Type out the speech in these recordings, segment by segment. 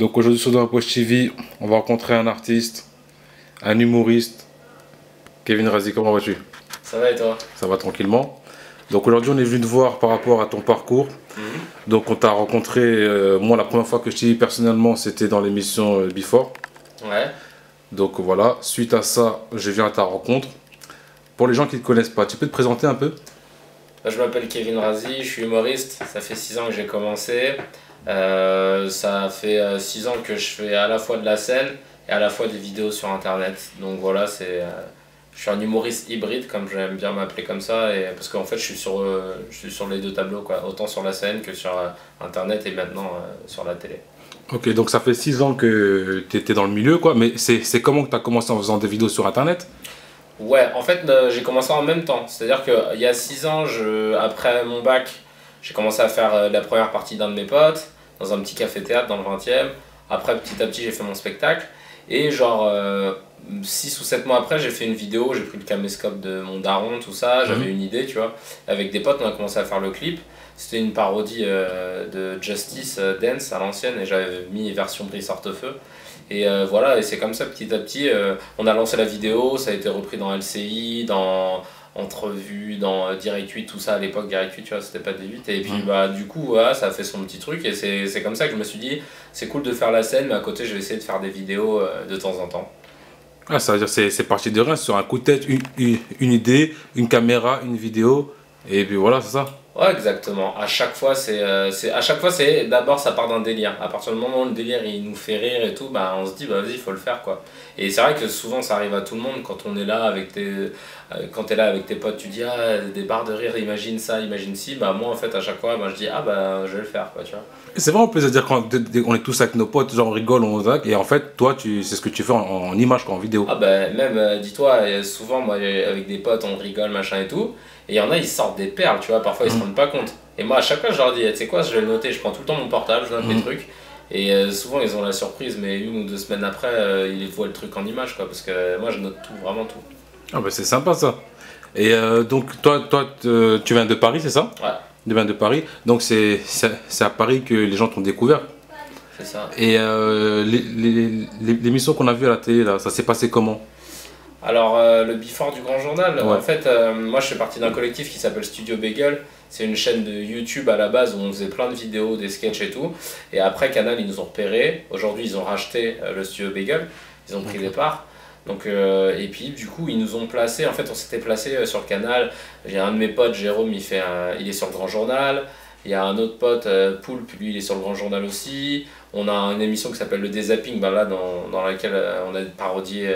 Donc aujourd'hui sur la Poche TV, on va rencontrer un artiste, un humoriste. Kevin Razi, comment vas-tu? Ça va et toi? Ça va tranquillement. Donc aujourd'hui on est venu te voir par rapport à ton parcours. Mhm. Donc on t'a rencontré, euh, moi la première fois que je t'ai vu personnellement c'était dans l'émission euh, Before. Ouais. Donc voilà, suite à ça, je viens à ta rencontre. Pour les gens qui ne te connaissent pas, tu peux te présenter un peu? Bah, Je m'appelle Kevin Razi, je suis humoriste. Ça fait 6 ans que j'ai commencé. Euh, ça fait 6 ans que je fais à la fois de la scène et à la fois des vidéos sur internet. Donc voilà, c'est. euh, je suis un humoriste hybride, comme j'aime bien m'appeler comme ça, et, parce qu'en fait je suis, sur, euh, je suis sur les deux tableaux, quoi, autant sur la scène que sur euh, internet et maintenant euh, sur la télé. Ok, donc ça fait 6 ans que tu étais dans le milieu, quoi. Mais c'est c'est comment que tu as commencé en faisant des vidéos sur Internet? Ouais, en fait, euh, j'ai commencé en même temps. C'est-à-dire qu'il y a 6 ans, je, après mon bac, j'ai commencé à faire euh, la première partie d'un de mes potes, dans un petit café-théâtre dans le 20 e Après, petit à petit, j'ai fait mon spectacle. Et genre, 6 ou 7 mois après, j'ai fait une vidéo, j'ai pris le caméscope de mon daron, tout ça, j'avais Mhm. une idée, tu vois. Avec des potes, on a commencé à faire le clip. C'était une parodie euh, de Justice euh, Dance à l'ancienne, et j'avais mis version Brice Hortefeux. Et euh, voilà, et c'est comme ça petit à petit, euh, on a lancé la vidéo, ça a été repris dans LCI, dans Entrevue, dans euh, Direct 8, tout ça à l'époque, Direct 8, tu vois, c'était pas des 8. Et puis bah, du coup, voilà, ça a fait son petit truc, et c'est comme ça que je me suis dit, c'est cool de faire la scène, mais à côté, je vais essayer de faire des vidéos euh, de temps en temps. Ah, ça veut dire c'est parti de rien, sur un coup de tête, une, une, une idée, une caméra, une vidéo, et puis voilà, c'est ça. Ouais, exactement. À chaque fois, c'est, euh, c'est, à chaque fois, c'est d'abord ça part d'un délire. À partir du moment où le délire il nous fait rire et tout, bah, on se dit, bah, vas-y, il faut le faire quoi. Et c'est vrai que souvent ça arrive à tout le monde quand on est là avec tes, euh, quand t'es là avec tes potes, tu dis, ah, des barres de rire, imagine ça, imagine ci. Bah, moi en fait, à chaque fois, bah, je dis, ah, bah, je vais le faire quoi, tu vois. C'est vraiment plaisir de dire qu'on on est tous avec nos potes, genre on rigole, on zague, et en fait, toi, tu c'est ce que tu fais en, en image, quoi, en vidéo. Ah, bah, même, euh, dis-toi, souvent, moi, avec des potes, on rigole, machin et tout. Et il y en a, ils sortent des perles, tu vois, parfois ils se Mhm. rendent pas compte. Et moi, à chaque fois, je leur dis, tu sais quoi, je vais le noter, je prends tout le temps mon portable, je note Mhm. les trucs. Et euh, souvent, ils ont la surprise, mais une ou deux semaines après, euh, ils voient le truc en image, quoi, parce que moi, je note tout, vraiment tout. Ah, bah c'est sympa ça. Et euh, donc, toi, toi tu viens de Paris, c'est ça? Ouais, Tu viens de Paris, donc c'est à Paris que les gens t'ont découvert. c'est ça. Et euh, les- les- les- l'émission qu'on a vue à la télé, là, ça s'est passé comment? Alors, euh, le Before du Grand Journal, Ouais. en fait, euh, moi, je fais partie d'un collectif qui s'appelle Studio Bagel. C'est une chaîne de YouTube à la base où on faisait plein de vidéos, des sketchs et tout. Et après, Canal, ils nous ont repérés. Aujourd'hui, ils ont racheté euh, le Studio Bagel. Ils ont pris des parts. Donc, et puis, du coup, ils nous ont placés. En fait, on s'était placé euh, sur canal. J'ai un de mes potes, Jérôme, il, fait un- il est sur le Grand Journal. Il y a un autre pote, Poulpe, lui, il est sur le Grand Journal aussi. On a une émission qui s'appelle Le Dézapping, ben là, dans, dans laquelle on a parodié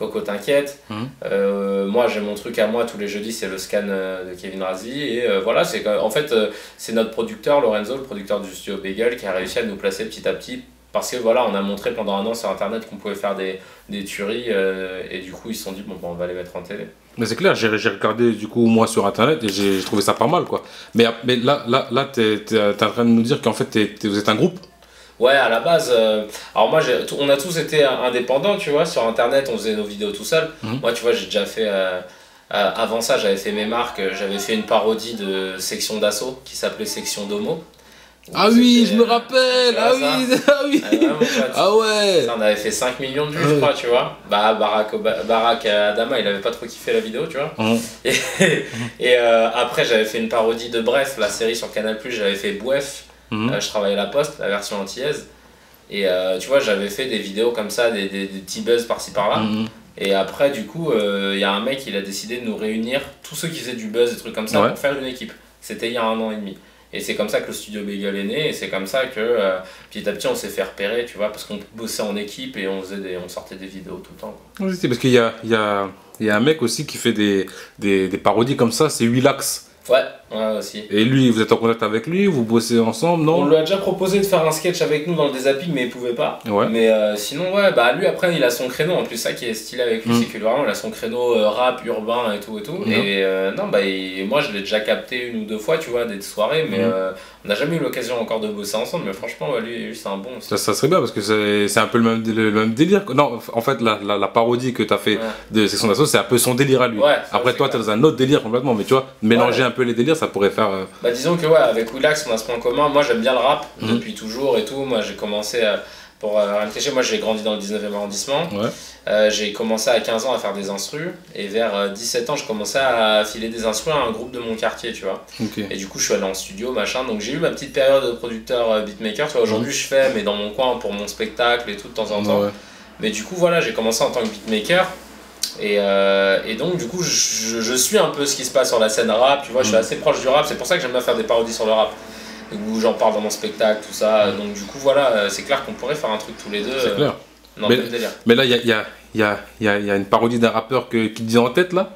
Coco T'inquiète. Mhm. Euh, moi, j'ai mon truc à moi tous les jeudis, c'est le scan euh, de Kevin Razi. Et euh, voilà, c'est en fait, c'est notre producteur, Lorenzo, le producteur du studio Bagel, qui a réussi à nous placer petit à petit. Parce que voilà, on a montré pendant un an sur internet qu'on pouvait faire des, des tueries. euh, et du coup, ils se sont dit, bon, ben, on va les mettre en télé. Mais c'est clair, j'ai regardé du coup moi sur internet et j'ai trouvé ça pas mal quoi. Mais, mais là, là, là t'es es, en train de nous dire qu'en fait vous êtes un groupe Ouais, à la base, euh, alors moi, on a tous été indépendants, tu vois, sur Internet, on faisait nos vidéos tout seul. Mhm. Moi, tu vois, j'ai déjà fait, euh, euh, avant ça, j'avais fait mes marques, j'avais fait une parodie de section d'assaut qui s'appelait Section d'Homo. Ah oui, je me rappelle Ah vois oui Ah oui ah, vraiment, tu vois, Ah ouais ça, on avait fait 5 millions de vues, je crois, tu vois. Bah, Barack, Barack Adama, il avait pas trop kiffé la vidéo, tu vois. Mhm. Et, et, après, j'avais fait une parodie de Bref, la série sur Canal, j'avais fait Bref. Euh, je travaillais à la poste, la version antillaise. Et euh, tu vois, j'avais fait des vidéos comme ça, des, des, des petits buzz par-ci par-là. Mhm. Et après, du coup, euh, il y a un mec, il a décidé de nous réunir, tous ceux qui faisaient du buzz, des trucs comme ça, Ouais. pour faire une équipe. C'était il y a un an et demi. Et c'est comme ça que le studio Bagel est né, et c'est comme ça que euh, petit à petit on s'est fait repérer, tu vois, parce qu'on bossait en équipe et on, faisait des, on sortait des vidéos tout le temps. quoi. Oui, c'est parce qu'il y a, y, a, y a un mec aussi qui fait des, des, des parodies comme ça, c'est Willax. Ouais, ouais, aussi. Et lui, vous êtes en contact avec lui, vous bossez ensemble, On non lui a déjà proposé de faire un sketch avec nous dans le désapping, mais il pouvait pas. Ouais. Mais euh, sinon, ouais, bah lui après, il a son créneau. En plus, ça qui est stylé avec lui, Mm. c'est que vraiment, il a son créneau euh, rap, urbain et tout et tout. Mhm. Et euh, non, bah il- moi, je l'ai déjà capté une ou deux fois, tu vois, des soirées, mais euh, on n'a jamais eu l'occasion encore de bosser ensemble. Mais franchement, ouais, lui, lui, c'est un bon. Ça, ça serait bien parce que c'est un peu le même, le même délire. Non, en fait, la, la, la parodie que tu as fait Ouais. de Section d'Assaut, c'est un peu son délire à lui. Après, toi, tu es dans un autre délire complètement, mais tu vois, mélanger un peu les délires, ça pourrait faire. euh, Bah disons que ouais, avec Willax, on a ce point commun. Moi, j'aime bien le rap Mhm. depuis toujours et tout. Moi, j'ai commencé euh, pour euh, cacher, moi j'ai grandi dans le 19e arrondissement. Ouais. Euh, j'ai commencé à 15 ans à faire des instrus et vers euh, 17 ans, je commençais à filer des instrus à un groupe de mon quartier, tu vois. Et du coup, je suis allé en studio, machin. Donc j'ai eu ma petite période de producteur euh, beatmaker. Tu vois, aujourd'hui, je fais, mais dans mon coin pour mon spectacle et tout de temps en temps. Ouais. Mais du coup, voilà, j'ai commencé en tant que beatmaker. Et, euh, et donc, du coup, je, je- je suis un peu ce qui se passe sur la scène rap. Tu vois, je suis Mm. assez proche du rap. C'est pour ça que j'aime bien faire des parodies sur le rap. Où j'en parle dans mon spectacle, tout ça. Mm. Donc, du coup, voilà, euh, c'est clair qu'on pourrait faire un truc tous les deux. C'est euh, clair. Non, Mais- mais... là, il y a, y, y, y, une parodie d'un rappeur que, qui te dit en tête là?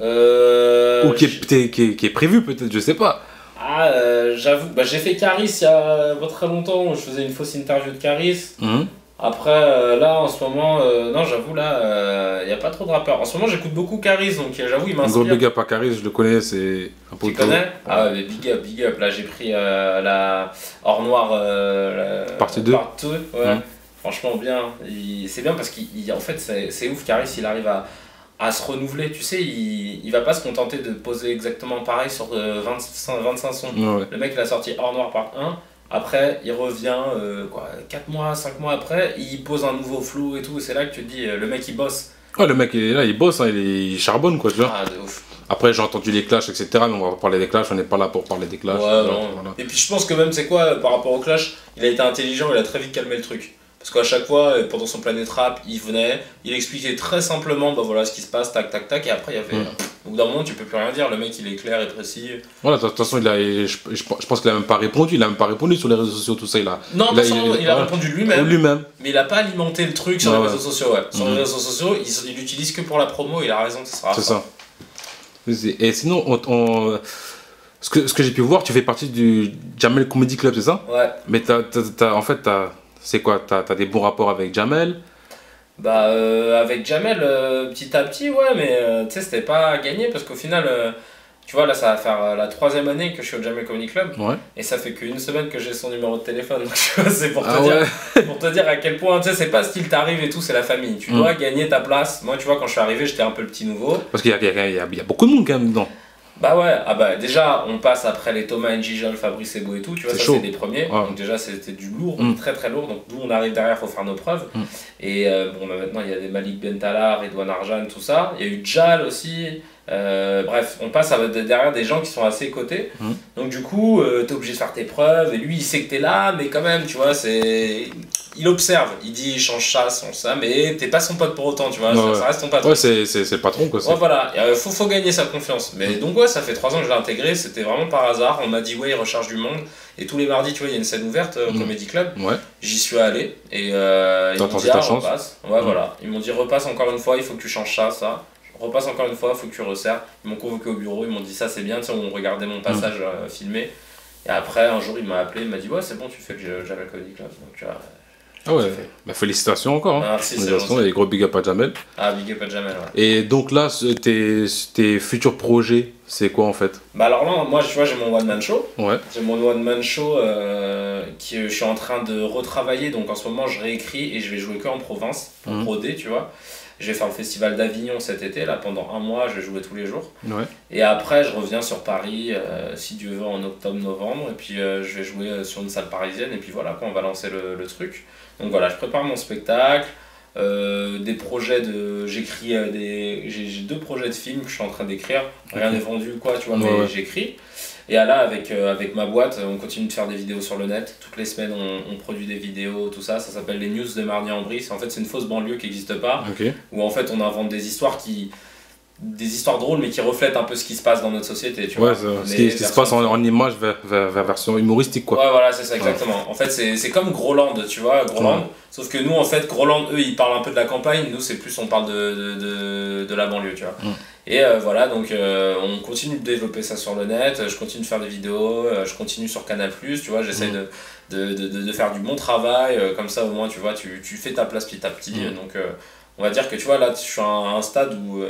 Euh, Ou qui est, t'es- qui est, qui est prévu peut-être, je sais pas. Ah, euh, j'avoue, bah, j'ai fait Caris il y a pas très longtemps. Je faisais une fausse interview de Caris. Mhm. Après, euh, là, en ce moment, euh, non, j'avoue, là, il n'y a pas trop de rappeurs. En ce moment, j'écoute beaucoup Caris, donc euh, j'avoue, il Un gros m'inspire. big up à Caris, je le connais, c'est un peu Tu connais Ah ouais, mais big up, big up. Là, j'ai pris euh, la Hors Noir. euh, la- Partie deux. Part 2, ouais. Mm. Franchement, bien. Il- C'est bien parce qu'en fait, c'est ouf, Caris, il arrive à, à se renouveler. Tu sais, il, il va pas se contenter de poser exactement pareil sur euh, 25, 25 sons. Ouais. Le mec, il a sorti Hors Noir part 1. Après, il revient euh, quoi, 4 mois, 5 mois après, il pose un nouveau flou et tout. et C'est là que tu te dis, euh, le mec, il bosse. Ouais, le mec il est là, il bosse, hein, il, est- il charbonne quoi, tu vois. Ah, de ouf. Après, j'ai entendu les clashs, etc. Mais on va parler des clashs, on n'est pas là pour parler des clashs. Ouais, Voilà, non. voilà. Et puis je pense que même, c'est quoi, par rapport au clash, il a été intelligent, il a très vite calmé le truc. Parce qu'à chaque fois, euh, pendant son Planète Rap, il venait, il expliquait très simplement, bah voilà ce qui se passe, tac, tac, tac, et après, il y avait. Mm. Au bout d'un moment, tu peux plus rien dire, le mec, il est clair et précis. Voilà, de toute façon, il a, je, je- je pense qu'il a même pas répondu, il a même pas répondu sur les réseaux sociaux, tout ça, il a. Non, Il a- sans- il- il, a ouais. répondu lui-même, Lui-même. mais il a pas alimenté le truc sur les ouais. réseaux sociaux, ouais. Sur Mhm. les réseaux sociaux, il, il l'utilise que pour la promo, il a raison, ça sera. C'est ça. Et sinon, on, on- ce que, ce que j'ai pu voir, tu fais partie du Jamel Comedy Club, c'est ça? Ouais. Mais t'as- en fait, t'as, c'est quoi? T'as as des bons rapports avec Jamel? Bah, euh, avec Jamel, euh, petit à petit, ouais, mais euh, tu sais, c'était pas gagné parce qu'au final, euh, tu vois, là, ça va faire la troisième année que je suis au Jamel Comedy Club Ouais. et ça fait qu'une semaine que j'ai son numéro de téléphone. Donc, c'est pour, te Ah dire- ouais pour te dire à quel point, tu sais, c'est pas ce qu'il t'arrive et tout, c'est la famille. Tu Mm. dois gagner ta place. Moi, tu vois, quand je suis arrivé, j'étais un peu le petit nouveau. Parce qu'il y y a beaucoup de monde quand même dedans. Bah ouais, ah bah déjà, on passe après les Thomas Njijol, Fabrice Ebo et tout, tu vois, ça c'est des premiers. Ouais. Donc déjà, c'était du lourd, Mm. très très lourd. Donc nous, on arrive derrière, faut faire nos preuves. Mm. Et euh, bon, bah, maintenant, il y a des Malik Bentalar, Edouard Arjan, tout ça. Il y a eu Jal aussi. Euh, bref, on passe derrière des gens qui sont à ses côtés. Mm. Donc du coup, euh, t'es obligé de faire tes preuves. Et lui, il sait que t'es là, mais quand même, tu vois, c'est. Il observe, il dit change ça, change ça, mais t'es pas son pote pour autant, tu vois, ça, ouais. ça reste ton patron. Ouais, c'est, le patron quoi. Ouais, voilà, il faut, faut gagner sa confiance. Mais Mm. donc, ouais, ça fait trois ans que je l'ai intégré, c'était vraiment par hasard. On m'a dit, ouais, il recherche du monde. Et tous les mardis, tu vois, il y a une scène ouverte euh, au Mm. Comedy Club. Ouais. J'y suis allé et euh, ils m'ont dit, ah, repasse. Ouais, Mm. voilà. Ils m'ont dit, repasse encore une fois, il faut que tu changes ça, ça. Repasse encore une fois, il faut que tu resserres. Ils m'ont convoqué au bureau, ils m'ont dit, ça c'est bien, tu sais, on regardait mon passage euh, filmé. Et après, un jour, il m'a appelé, il m'a dit, ouais, c'est bon, tu fais que j'ai- j'avais le Comedy Club. Donc, tu vois, Ah ouais. Bah, félicitations encore. Hein. Merci, c'est Félicitations et gros big up à Jamel. Ah, big up à Jamel, ouais. Et donc là, tes, tes futurs projets, c'est quoi en fait? Bah alors là, moi, tu vois, j'ai mon one-man show. Ouais. J'ai mon one man show euh, qui je suis en train de retravailler donc en ce moment je réécris et je vais jouer que en province pour Mhm. Prodé tu vois. Je vais faire le festival d'Avignon cet été là pendant un mois je vais jouer tous les jours. Ouais. et après je reviens sur Paris euh, si Dieu veut en octobre novembre. Et puis euh, je vais jouer euh, sur une salle parisienne. Et puis voilà quoi on va lancer le, le truc. Donc voilà je prépare mon spectacle euh, des projets de j'écris des j'ai j'ai deux projets de films que je suis en train d'écrire. Rien n'est vendu quoi tu vois Ouais, mais ouais. j'écris et là, avec, euh, avec ma boîte, on continue de faire des vidéos sur le net. Toutes les semaines, on, on produit des vidéos, tout ça. Ça s'appelle les news de mardi en brise. En fait, c'est une fausse banlieue qui n'existe pas, Ok. où en fait, on invente des histoires qui. des histoires drôles, mais qui reflètent un peu ce qui se passe dans notre société. Tu Ouais, vois. ce qui, ce qui se passe en, en image vers, vers, vers version humoristique quoi. Ouais, voilà, c'est ça, exactement. En fait, c'est c'est comme Groland, tu vois, Groland. Ouais. Sauf que nous, en fait, Groland, eux, ils parlent un peu de la campagne. Nous, c'est plus, on parle de, de, de, de la banlieue, tu vois. Mm. Et euh, voilà, donc euh, on continue de développer ça sur le net. Je continue de faire des vidéos. euh, Je continue sur Canal, tu vois. J'essaie Mm. de, de, de, de, faire du bon travail. Comme ça, au moins, tu vois, tu, tu fais ta place petit à petit. Mm. Donc, on va dire que, tu vois, là, je suis à un, un stade où.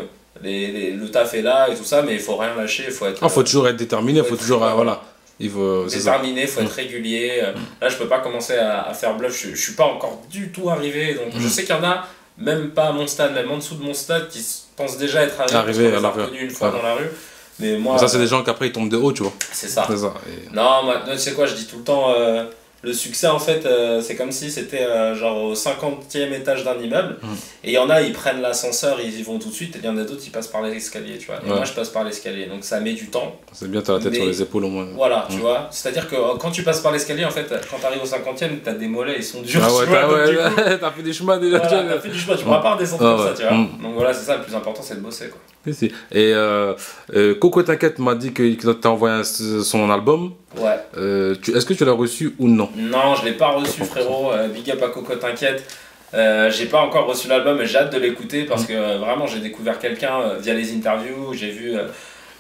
les, les- le taf est là et tout ça, mais il faut rien lâcher, il faut être. Ah, faut toujours être déterminé, faut faut être- toujours. voilà. Il faut. Déterminé, faut être régulier. Là, je peux pas commencer à, à faire bluff, je, je suis pas encore du tout arrivé. Donc, je Mm. sais qu'il y en a, même pas à mon stade, même en dessous de mon stade, qui pensent déjà être arrivés. Arrivé à la rue. une fois Ouais. dans la rue. Mais moi. Ça, c'est des gens qu'après ils tombent de haut, tu vois. C'est ça. C'est ça. Et- Non, moi, tu sais quoi, je dis tout le temps, euh, le succès en fait, euh, c'est comme si c'était euh, genre au 50e étage d'un immeuble. Mm. Et il y en a, ils prennent l'ascenseur, ils y vont tout de suite, et il y en a d'autres, ils passent par l'escalier, tu vois. Et Ouais. moi, je passe par l'escalier, donc ça met du temps. C'est bien, t'as la tête Mais- sur les épaules au moins. Voilà, tu Mm. vois. C'est-à-dire que euh, quand tu passes par l'escalier, en fait, quand tu arrives au 50e, t'as des mollets, ils sont durs. Ah ouais, tu vois, t'as ouais, fait des chemins déjà. tu voilà, t'as fait du chemin, tu pourras pas redescendre Ah comme ça, tu vois. Donc voilà, c'est ça, le plus important, c'est de bosser, quoi. Et euh, euh, Coco T'inquiète m'a dit que, que t'as envoyé son album. Ouais. Euh, Est-ce que tu l'as reçu ou non? Non, je l'ai pas reçu, frérot. Euh, big up à Coco, t'inquiète. Euh, j'ai pas encore reçu l'album, mais j'ai hâte de l'écouter parce que euh, vraiment j'ai découvert quelqu'un via les interviews. J'ai vu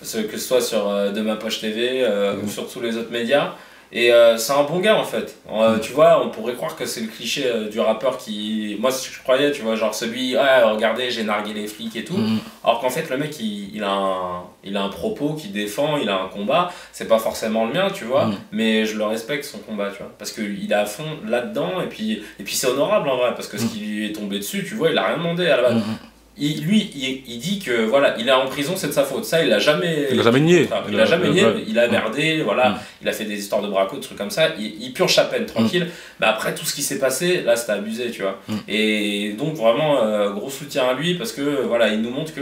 ce, que ce soit sur De Ma Poche TV euh, ou sur tous les autres médias. Et euh, c'est un bon gars en fait. Euh, Tu vois, on pourrait croire que c'est le cliché euh, du rappeur qui. Moi, c'est ce que je croyais, tu vois, genre celui, ah, regardez, j'ai nargué les flics et tout. Mm. Alors qu'en fait, le mec, il, il a un, il a un propos qui défend, il a un combat. C'est pas forcément le mien, tu vois, Mm. mais je le respecte son combat, tu vois. Parce qu'il est à fond là-dedans, et puis, et puis c'est honorable en vrai, parce que ce qui lui est tombé dessus, tu vois, il a rien demandé à la base. Mm. Il, lui, il, il dit que voilà, il est en prison, c'est de sa faute. Ça, il l'a jamais. Il l'a jamais nié. Enfin, il a jamais nié, ouais. il a merdé, voilà, Mm. il a fait des histoires de braco, des trucs comme ça, il, il purge sa peine, tranquille, mais après tout ce qui s'est passé, là c'était abusé, tu vois. Mm. Et donc vraiment, euh, gros soutien à lui, parce que voilà, il nous montre que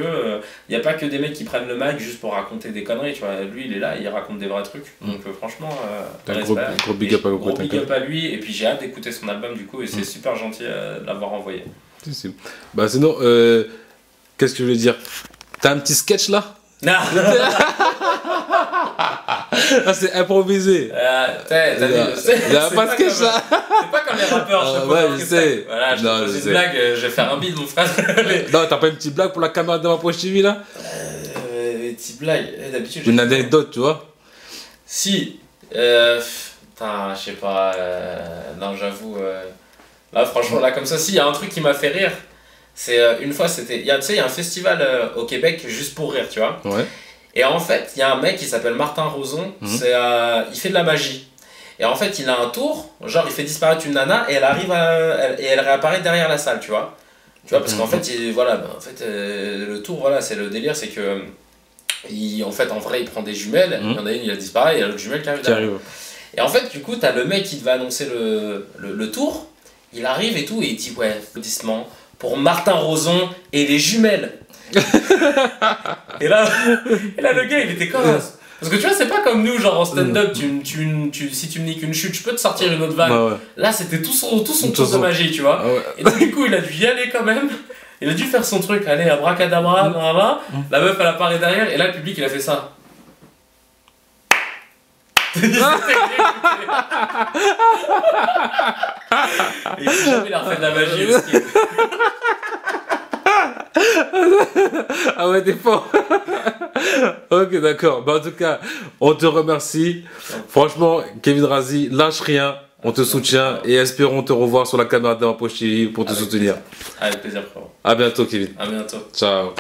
il n'y a pas que des mecs qui prennent le mic juste pour raconter des conneries, tu vois. Lui, il est là, il raconte des vrais trucs, Mm. donc euh, franchement, euh, Un gros, big up à Gros big up à lui, et puis j'ai hâte d'écouter son album du coup, et c'est Mm. super gentil euh, de l'avoir envoyé. Bah sinon, euh, qu'est-ce que je voulais dire T'as un petit sketch là Ah, c'est improvisé. Euh, Il a- pas de sketch comme- là. C'est pas comme les rappeurs, je Ah, ouais, je sais. Voilà, je Non, une blague, euh, je vais faire un bide, mon frère. Non, t'as pas une petite blague pour la caméra de ma poche TV là Euh, les petites blagues, Eh, d'habitude. Une anecdote, tu vois Si, euh, putain, je sais pas, non, j'avoue, euh, là, franchement, là, comme ça, si, il y a un truc qui m'a fait rire. C'est euh, une fois, c'était, il y a, tu sais, il y a un festival euh, au Québec juste pour rire, tu vois. Ouais. Et en fait, il y a un mec qui s'appelle Martin Roson, Mhm. c'est, euh, il fait de la magie. Et en fait, il a un tour, genre il fait disparaître une nana et elle arrive à- elle- et elle réapparaît derrière la salle, tu vois. Tu vois, parce qu'en fait, il, voilà, ben, en fait le tour, voilà, c'est le délire, c'est que il, en fait, en vrai, il prend des jumelles, Mhm. il y en a une, il a disparu, et il y a l'autre jumelle qui arrive derrière. Et en fait, du coup, t'as le mec qui devait annoncer le, le, le tour, il arrive et tout, et il dit Ouais, applaudissements pour Martin Roson et les jumelles. et, là, et là, le gars, il était comme. Parce que tu vois, c'est pas comme nous, genre en stand-up, tu, tu, tu- si tu me niques une chute, je peux te sortir une autre vanne. Ouais, ouais. Là, c'était tout son, tout son tour de magie, tu vois. Ah ouais. Et donc, du coup, il a dû y aller quand même. Il a dû faire son truc, allez, abracadabra, nan, nan, nan. La meuf, elle apparaît derrière, et là, le public, il a fait ça. Il jamais a refait de la magie. qu'il- Ah ouais, t'es fort. ok, d'accord. Bah, en tout cas, on te remercie. Franchement, Kevin Razi, lâche rien. On te soutient et espérons te revoir sur la caméra de ma poche TV pour te Avec soutenir. Avec plaisir, frérot. À bientôt, Kevin. À bientôt. Ciao.